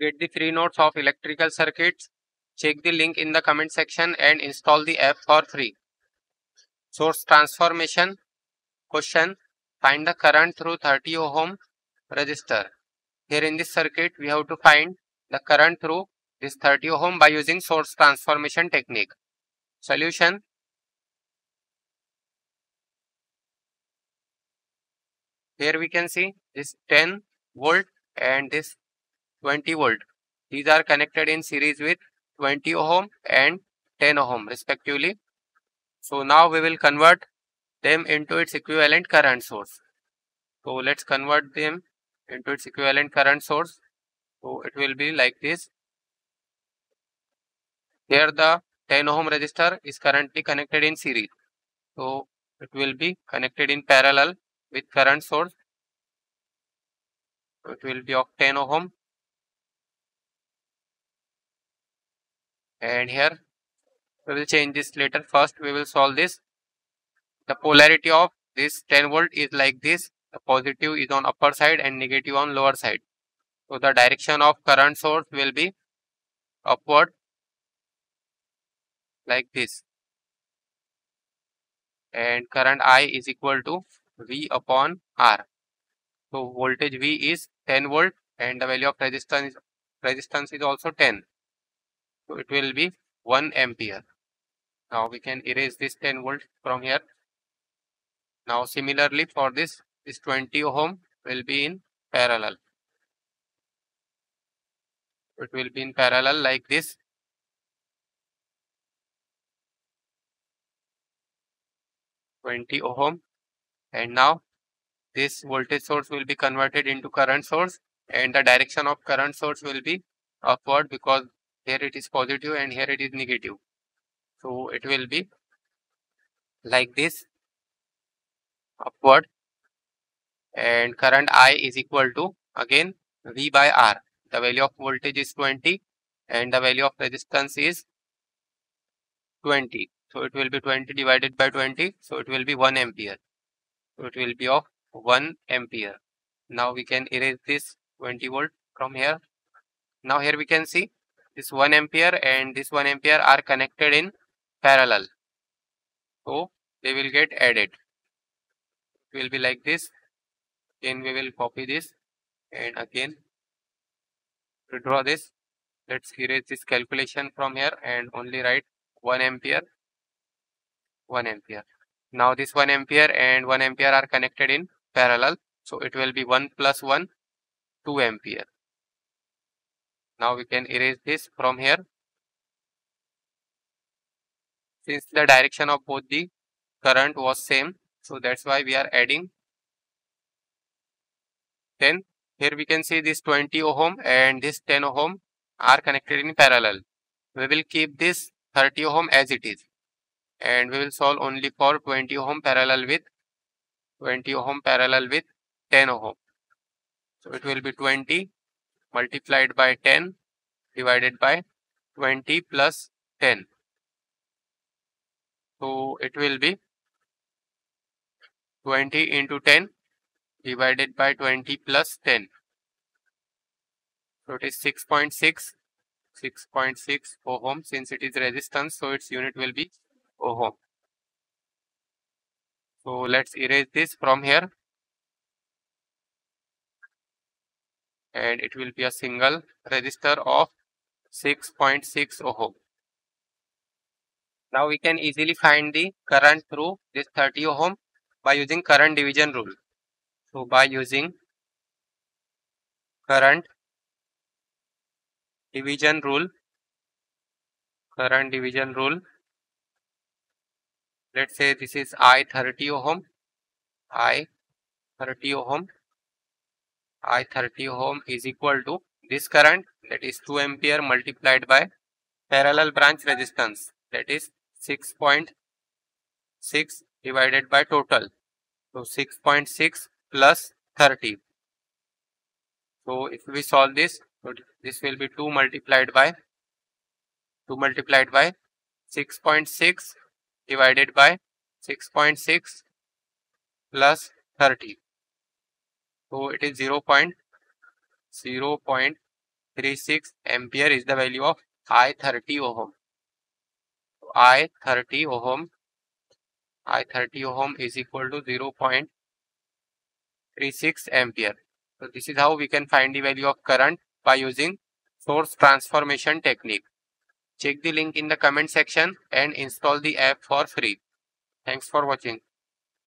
get the free notes of electrical circuits, check the link in the comment section and install the app for free. Source transformation question find the current through 30 ohm resistor. Here in this circuit we have to find the current through this 30 ohm by using source transformation technique. Solution Here we can see this 10 volt and this 20 volt. These are connected in series with 20 ohm and 10 ohm respectively. So now we will convert them into its equivalent current source. So let's convert them into its equivalent current source. So it will be like this. Here the 10 ohm resistor is currently connected in series. So it will be connected in parallel with current source. So it will be of 10 ohm and here we will change this later. First we will solve this. The polarity of this 10 volt is like this. The positive is on upper side and negative on lower side. So the direction of current source will be upward like this. And current i is equal to v upon r. So voltage v is 10 volt and the value of resistance resistance is also 10 so it will be 1 ampere. Now we can erase this 10 volt from here. Now similarly for this, this 20 ohm will be in parallel. It will be in parallel like this. Twenty ohm, and now this voltage source will be converted into current source, and the direction of current source will be upward because here it is positive and here it is negative. So it will be like this upward and current I is equal to again V by R. The value of voltage is 20 and the value of resistance is 20 so it will be 20 divided by 20 so it will be 1 ampere. So it will be of 1 ampere. Now we can erase this 20 volt from here. Now here we can see this 1 ampere and this 1 ampere are connected in parallel. So they will get added. It will be like this. Then we will copy this and again to draw this. Let's erase this calculation from here and only write 1 ampere 1 ampere. Now this 1 ampere and 1 ampere are connected in parallel. So it will be 1 plus 1 2 ampere. Now we can erase this from here. Since the direction of both the current was same, so that's why we are adding. Then here we can see this 20 ohm and this 10 ohm are connected in parallel. We will keep this 30 ohm as it is and we will solve only for 20 ohm parallel with 20 ohm parallel with 10 ohm. So it will be 20 multiplied by 10 divided by 20 plus 10. So it will be 20 into 10 divided by 20 plus 10. So it is 6.6, 6.6 ohm since it is resistance so its unit will be ohm. So let's erase this from here and it will be a single resistor of 6.6 ohm. Now we can easily find the current through this 30 ohm by using current division rule. So by using current division rule, current division rule, let's say this is I 30 ohm, I 30 ohm I 30 ohm is equal to this current that is 2 ampere multiplied by parallel branch resistance that is 6.6 divided by total. So 6.6 plus 30. So if we solve this, so this will be 2 multiplied by 2 multiplied by 6.6 divided by 6.6 plus 30. So it is 0 0.0.10 0.36 ampere is the value of I 30 ohm. I 30 ohm I 30 ohm is equal to 0.36 ampere. So this is how we can find the value of current by using source transformation technique. Check the link in the comment section and install the app for free. Thanks for watching.